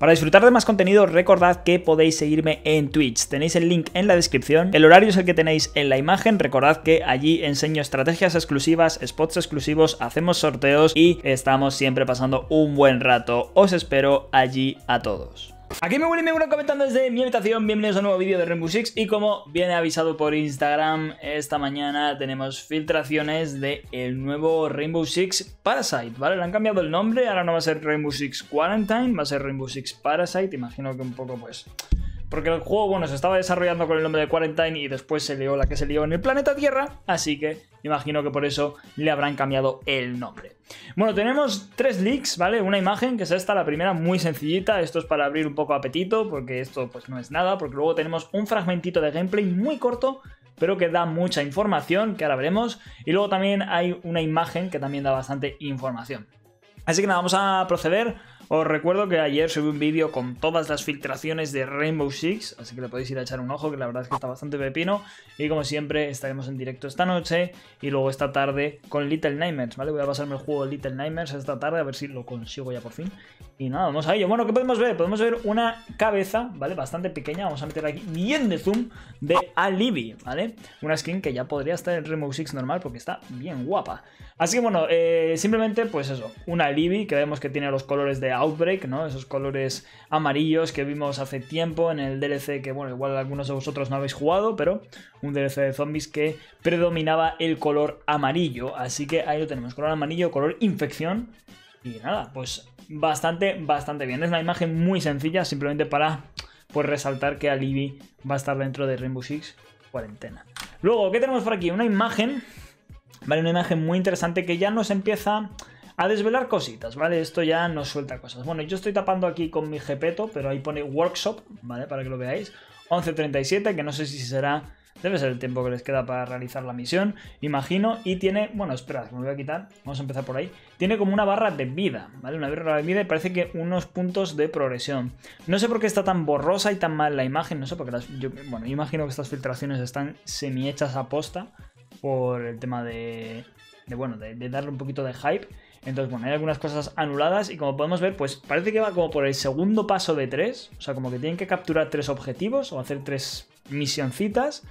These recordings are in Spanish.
Para disfrutar de más contenido, recordad que podéis seguirme en Twitch. Tenéis el link en la descripción. El horario es el que tenéis en la imagen. Recordad que allí enseño estrategias exclusivas, spots exclusivos, hacemos sorteos y estamos siempre pasando un buen rato. Os espero allí a todos. Aquí me voy y me comentando desde mi habitación, bienvenidos a un nuevo vídeo de Rainbow Six. Y como viene avisado por Instagram, esta mañana tenemos filtraciones de el nuevo Rainbow Six Parasite, ¿vale? Le han cambiado el nombre, ahora no va a ser Rainbow Six Quarantine, va a ser Rainbow Six Parasite, imagino que un poco pues porque el juego, bueno, se estaba desarrollando con el nombre de Quarantine y después se lió la que se lió en el planeta Tierra, así que imagino que por eso le habrán cambiado el nombre. Bueno, tenemos tres leaks, ¿vale? Una imagen, que es esta, la primera, muy sencillita. Esto es para abrir un poco apetito, porque esto pues no es nada, porque luego tenemos un fragmentito de gameplay muy corto, pero que da mucha información, que ahora veremos. Y luego también hay una imagen que también da bastante información. Así que nada, vamos a proceder os recuerdo que ayer subí un vídeo con todas las filtraciones de Rainbow Six, así que le podéis ir a echar un ojo, que la verdad es que está bastante pepino. Y como siempre, estaremos en directo esta noche y luego esta tarde con Little Nightmares, ¿vale? Voy a pasarme el juego Little Nightmares esta tarde, a ver si lo consigo ya por fin. Y nada, vamos a ello. Bueno, ¿qué podemos ver? Podemos ver una cabeza, ¿vale? Bastante pequeña, vamos a meter aquí bien de zoom, de Alibi, ¿vale? Una skin que ya podría estar en Rainbow Six normal porque está bien guapa. Así que bueno, eh, simplemente pues eso, una Alibi que vemos que tiene los colores de Outbreak, ¿no? Esos colores amarillos que vimos hace tiempo en el DLC que, bueno, igual algunos de vosotros no habéis jugado, pero un DLC de zombies que predominaba el color amarillo. Así que ahí lo tenemos, color amarillo, color infección. Y nada, pues bastante, bastante bien. Es una imagen muy sencilla, simplemente para pues, resaltar que Alibi va a estar dentro de Rainbow Six cuarentena. Luego, ¿qué tenemos por aquí? Una imagen, ¿vale? Una imagen muy interesante que ya nos empieza a desvelar cositas, ¿vale? Esto ya nos suelta cosas. Bueno, yo estoy tapando aquí con mi Gepeto, pero ahí pone Workshop, ¿vale? Para que lo veáis. 11.37, que no sé si será... Debe ser el tiempo que les queda para realizar la misión, imagino. Y tiene... Bueno, espera, me voy a quitar. Vamos a empezar por ahí. Tiene como una barra de vida, ¿vale? Una barra de vida y parece que unos puntos de progresión. No sé por qué está tan borrosa y tan mal la imagen. No sé por qué las... Yo, bueno, imagino que estas filtraciones están semi hechas a posta por el tema de... de bueno, de darle un poquito de hype. Entonces, bueno, hay algunas cosas anuladas y como podemos ver, pues parece que va como por el segundo paso de tres. O sea, como que tienen que capturar tres objetivos o hacer tres misioncitas.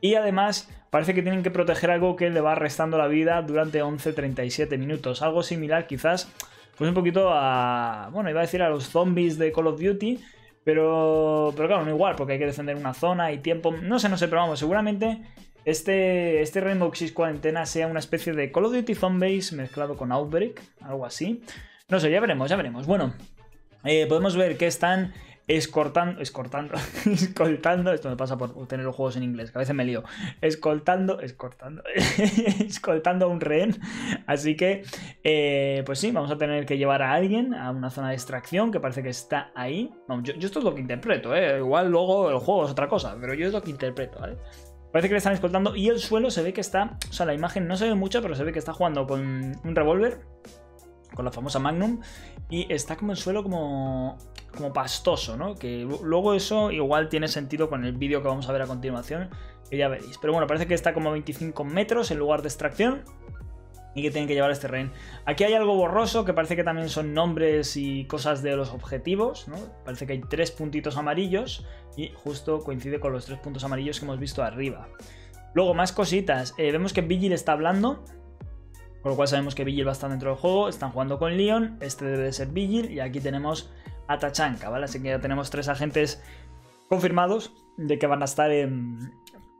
Y además parece que tienen que proteger algo que le va restando la vida durante 11.37 minutos. Algo similar quizás, pues un poquito a... Bueno, iba a decir a los zombies de Call of Duty. Pero, pero claro, no igual, porque hay que defender una zona y tiempo. No sé, no sé, pero vamos, seguramente este, este Rainbow Six Cuarentena sea una especie de Call of Duty Zombies mezclado con Outbreak, algo así. No sé, ya veremos, ya veremos. Bueno, eh, podemos ver que están escortando, escortando, escoltando, esto me pasa por tener los juegos en inglés, que a veces me lío, escoltando, escortando, escoltando a un rehén, así que, eh, pues sí, vamos a tener que llevar a alguien a una zona de extracción que parece que está ahí, yo, yo, esto es lo que interpreto, ¿eh? igual luego el juego es otra cosa, pero yo es lo que interpreto, ¿vale? Parece que le están escoltando y el suelo se ve que está... O sea, la imagen no se ve mucho, pero se ve que está jugando con un revólver, con la famosa Magnum, y está como el suelo como, como pastoso, ¿no? Que luego eso igual tiene sentido con el vídeo que vamos a ver a continuación, que ya veréis. Pero bueno, parece que está como a 25 metros en lugar de extracción y que tienen que llevar este rehén. Aquí hay algo borroso que parece que también son nombres y cosas de los objetivos, ¿no? Parece que hay tres puntitos amarillos y justo coincide con los tres puntos amarillos que hemos visto arriba. Luego, más cositas. Eh, vemos que Vigil está hablando, con lo cual sabemos que Vigil va a estar dentro del juego. Están jugando con Leon, este debe de ser Vigil y aquí tenemos a Tachanka, ¿vale? Así que ya tenemos tres agentes confirmados de que van a estar en,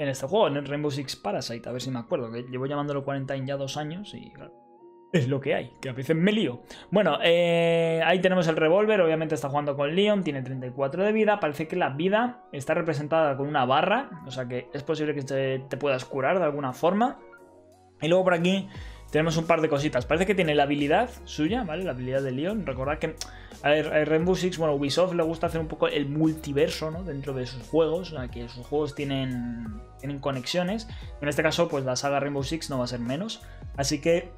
en este juego, en el Rainbow Six Parasite, a ver si me acuerdo, que llevo llamándolo 40 ya dos años y es lo que hay, que a veces me lío. Bueno, eh, ahí tenemos el revólver, obviamente está jugando con Leon, tiene 34 de vida, parece que la vida está representada con una barra, o sea que es posible que te, te puedas curar de alguna forma. Y luego por aquí tenemos un par de cositas. Parece que tiene la habilidad suya, ¿vale? La habilidad de Leon. Recordad que a Rainbow Six, bueno, Ubisoft le gusta hacer un poco el multiverso, ¿no? Dentro de sus juegos, o sea, que sus juegos tienen, tienen conexiones. En este caso, pues la saga Rainbow Six no va a ser menos. Así que,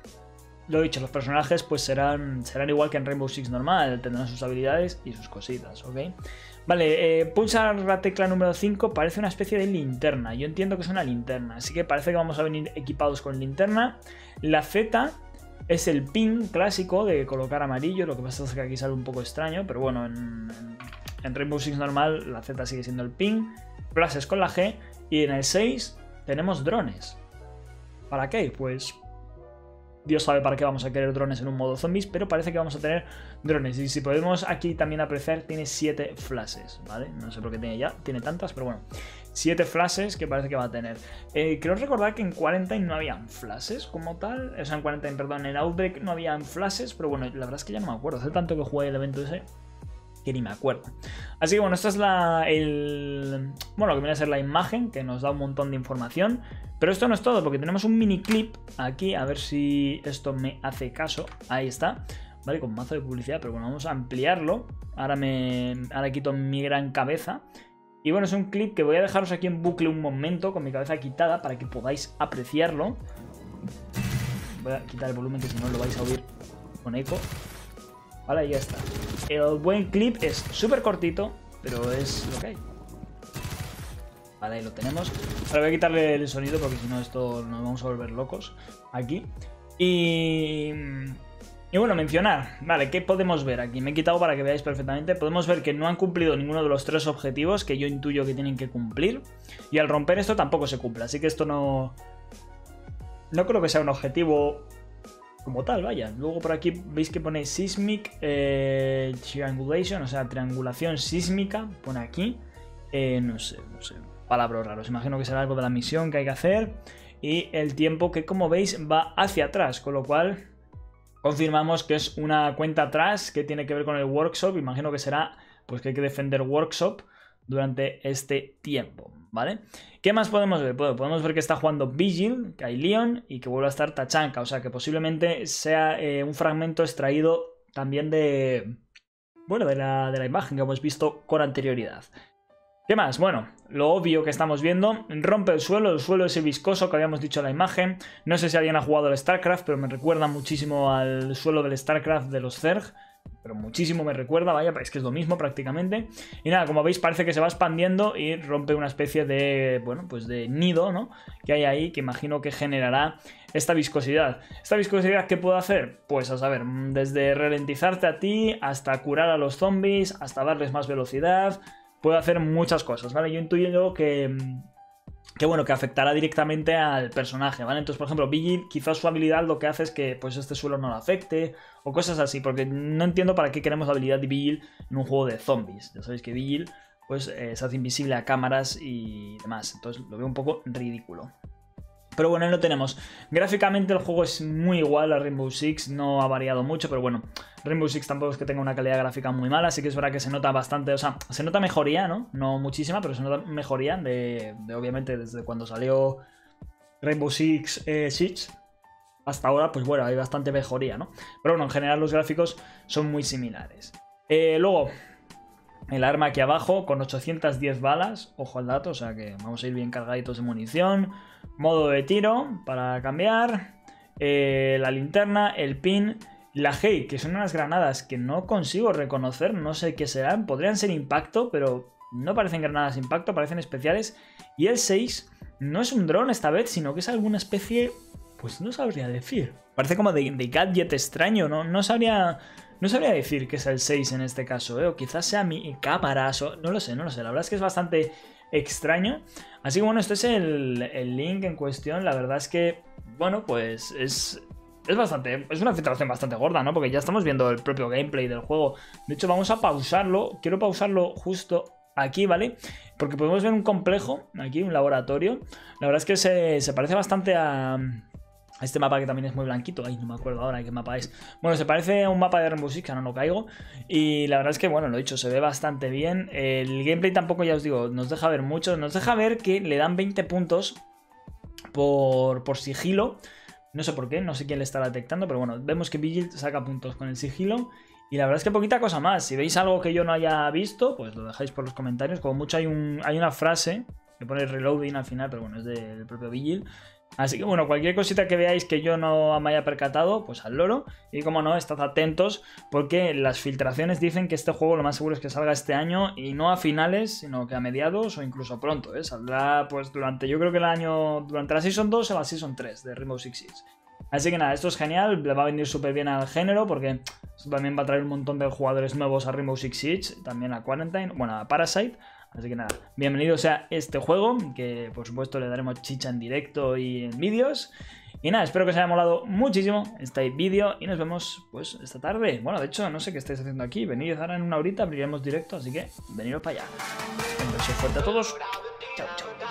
lo dicho, los personajes pues serán, serán igual que en Rainbow Six normal, tendrán sus habilidades y sus cositas, ¿ok? Vale, eh, pulsar la tecla número 5 parece una especie de linterna. Yo entiendo que es una linterna, así que parece que vamos a venir equipados con linterna. La Z es el pin clásico de colocar amarillo, lo que pasa es que aquí sale un poco extraño, pero bueno, en, en Rainbow Six normal la Z sigue siendo el pin, flashes con la G, y en el 6 tenemos drones. ¿Para qué? Pues Dios sabe para qué vamos a querer drones en un modo zombies, pero parece que vamos a tener drones. Y si podemos aquí también apreciar, tiene 7 flashes, ¿vale? No sé por qué tiene ya, tiene tantas, pero bueno. 7 flashes que parece que va a tener. Eh, creo recordar que en Quarantine no habían flashes como tal. O sea, en Quarantine, perdón, en Outbreak no habían flashes, pero bueno, la verdad es que ya no me acuerdo. Hace tanto que jugué el evento ese que ni me acuerdo. Así que bueno, esta es la, el, bueno, lo que viene a ser la imagen, que nos da un montón de información. Pero esto no es todo, porque tenemos un mini clip aquí, a ver si esto me hace caso. Ahí está, ¿vale? Con mazo de publicidad, pero bueno, vamos a ampliarlo. Ahora, me, ahora quito mi gran cabeza. Y bueno, es un clip que voy a dejaros aquí en bucle un momento, con mi cabeza quitada, para que podáis apreciarlo. Voy a quitar el volumen, que si no lo vais a oír con eco. Vale, ya está. El buen clip es súper cortito, pero es lo que hay. Vale, ahí lo tenemos. Ahora voy a quitarle el sonido porque si no esto nos vamos a volver locos aquí. Y... Y bueno, mencionar, vale, ¿qué podemos ver aquí? Me he quitado para que veáis perfectamente. Podemos ver que no han cumplido ninguno de los tres objetivos que yo intuyo que tienen que cumplir. Y al romper esto tampoco se cumple, así que esto no... No creo que sea un objetivo como tal, vaya. Luego por aquí veis que pone Seismic eh, Triangulation, o sea, triangulación sísmica, pone aquí. Eh, no sé, no sé, palabras raros. Imagino que será algo de la misión que hay que hacer. Y el tiempo que, como veis, va hacia atrás, con lo cual confirmamos que es una cuenta atrás que tiene que ver con el workshop. Imagino que será, pues que hay que defender workshop durante este tiempo. ¿vale? ¿Qué más podemos ver? podemos ver que está jugando Vigil, que hay Leon y que vuelve a estar Tachanka, o sea que posiblemente sea eh, un fragmento extraído también de... Bueno, de la, de la imagen que hemos visto con anterioridad. ¿Qué más? Bueno, lo obvio que estamos viendo, rompe el suelo, el suelo ese viscoso que habíamos dicho en la imagen. No sé si alguien ha jugado el StarCraft, pero me recuerda muchísimo al suelo del StarCraft de los Zerg pero muchísimo me recuerda, vaya, es que es lo mismo prácticamente. Y nada, como veis parece que se va expandiendo y rompe una especie de, bueno, pues de nido, ¿no? Que hay ahí, que imagino que generará esta viscosidad. ¿Esta viscosidad qué puedo hacer? Pues a saber, desde ralentizarte a ti, hasta curar a los zombies, hasta darles más velocidad, puedo hacer muchas cosas, ¿vale? Yo intuyo que que bueno, que afectará directamente al personaje, ¿vale? Entonces, por ejemplo, Vigil, quizás su habilidad lo que hace es que pues este suelo no lo afecte, o cosas así, porque no entiendo para qué queremos la habilidad de Vigil en un juego de zombies. Ya sabéis que Vigil pues eh, se hace invisible a cámaras y demás, entonces lo veo un poco ridículo. Pero bueno, ahí lo tenemos. Gráficamente el juego es muy igual a Rainbow Six, no ha variado mucho, pero bueno, Rainbow Six tampoco es que tenga una calidad gráfica muy mala, así que es verdad que se nota bastante, o sea, se nota mejoría, ¿no? No muchísima, pero se nota mejoría de, obviamente, desde cuando salió Rainbow Six eh, hasta ahora, pues bueno, hay bastante mejoría, ¿no? Pero bueno, en general los gráficos son muy similares. Eh, luego, el arma aquí abajo con 810 balas, ojo al dato, o sea que vamos a ir bien cargaditos de munición. Modo de tiro para cambiar. Eh, la linterna, el pin, la Hey, que son unas granadas que no consigo reconocer, no sé qué serán. Podrían ser impacto, pero no parecen granadas impacto, parecen especiales. Y el 6 no es un dron esta vez, sino que es alguna especie... Pues no sabría decir. Parece como de, gadget extraño, ¿no? No sabría... No sabría decir que es el 6 en este caso, ¿eh? o quizás sea mi cámara, o... no lo sé, no lo sé. La verdad es que es bastante extraño. Así que bueno, este es el, link en cuestión. La verdad es que, bueno, pues es, es bastante, es una filtración bastante gorda, ¿no? Porque ya estamos viendo el propio gameplay del juego. De hecho, vamos a pausarlo. Quiero pausarlo justo aquí, ¿vale? Porque podemos ver un complejo, aquí, un laboratorio. La verdad es que se, se parece bastante a, este mapa que también es muy blanquito, ay, no me acuerdo ahora qué mapa es. Bueno, se parece a un mapa de Rainbow Six, que no lo caigo. Y la verdad es que, bueno, lo dicho, se ve bastante bien. El gameplay tampoco, ya os digo, nos deja ver mucho. Nos deja ver que le dan 20 puntos por, por sigilo. No sé por qué, no sé quién le está detectando, pero bueno, vemos que Vigil saca puntos con el sigilo. Y la verdad es que poquita cosa más. Si veis algo que yo no haya visto, pues lo dejáis por los comentarios. Como mucho hay, un, hay una frase que pone reloading al final, pero bueno, es del propio Vigil. Así que bueno, cualquier cosita que veáis que yo no me haya percatado, pues al loro. Y como no, estad atentos porque las filtraciones dicen que este juego lo más seguro es que salga este año y no a finales, sino que a mediados o incluso pronto. ¿eh? Saldrá pues durante, yo creo que el año, durante la Season 2 o la Season 3 de Rainbow Six Siege. Así que nada, esto es genial, le va a venir súper bien al género porque también va a traer un montón de jugadores nuevos a Rainbow Six Siege, también a Quarantine, bueno, a Parasite. Así que nada, bienvenido sea este juego, que por supuesto le daremos chicha en directo y en vídeos. Y nada, espero que os haya molado muchísimo este vídeo y nos vemos pues esta tarde. Bueno, de hecho, no sé qué estáis haciendo aquí. Venid ahora en una horita, abriremos directo, así que veniros para allá. Un beso fuerte a todos. Chao, chao.